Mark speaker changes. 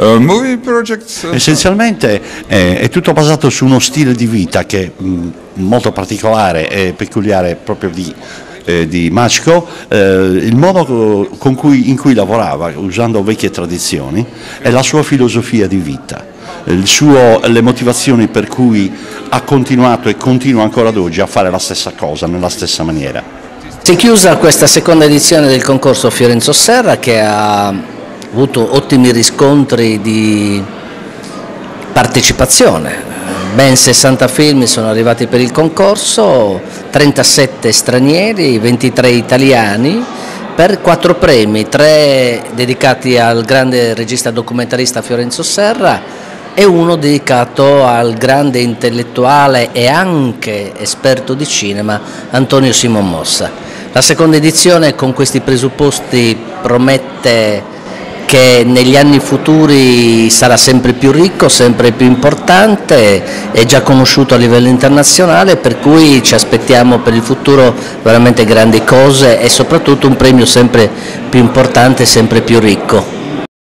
Speaker 1: Uh, movie projects? uh,
Speaker 2: Essenzialmente eh, è tutto basato su uno stile di vita che è mh, molto particolare e peculiare proprio di, eh, di Machko, eh, il modo con cui- in cui lavorava, usando vecchie tradizioni, e la sua filosofia di vita. Il suo- le motivazioni per cui ha continuato e continua ancora ad oggi a fare la stessa cosa nella stessa maniera.
Speaker 3: Si è chiusa questa seconda edizione del concorso Fiorenzo Serra che ha avuto ottimi riscontri di partecipazione. Ben 60 film sono arrivati per il concorso, 37 stranieri, 23 italiani, per quattro premi, tre dedicati al grande regista documentarista Fiorenzo Serra e uno dedicato al grande intellettuale e anche esperto di cinema Antonio Simon Mossa. La seconda edizione con questi presupposti promette che negli anni futuri sarà sempre più ricco, sempre più importante, è già conosciuto a livello internazionale, per cui ci aspettiamo per il futuro veramente grandi cose e soprattutto un premio sempre più importante e sempre più ricco.